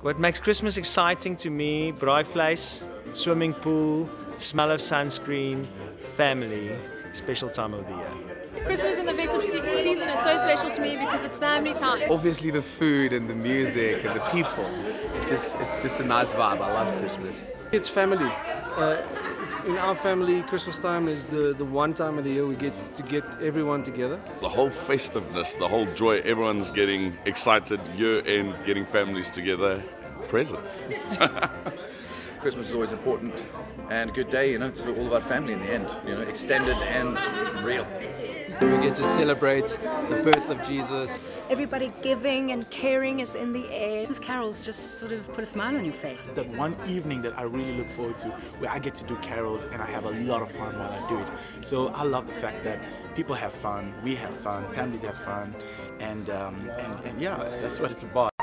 What makes Christmas exciting to me, braaivleis, swimming pool, smell of sunscreen, family, special time of the year. Christmas and the festive season is so special to me because it's family time. Obviously the food and the music and the people. It just it's just a nice vibe. I love Christmas. It's family. Uh, in our family, Christmas time is the, the one time of the year we get to get everyone together. The whole festiveness, the whole joy, everyone's getting excited, year end, getting families together, presents. Christmas is always important and a good day, you know, it's all about family in the end, you know, extended and real. We get to celebrate the birth of Jesus. Everybody giving and caring is in the air. Those carols just sort of put a smile on your face. The one evening that I really look forward to, where I get to do carols and I have a lot of fun while I do it. So I love the fact that people have fun, we have fun, families have fun, and um, and, and yeah, that's what it's about.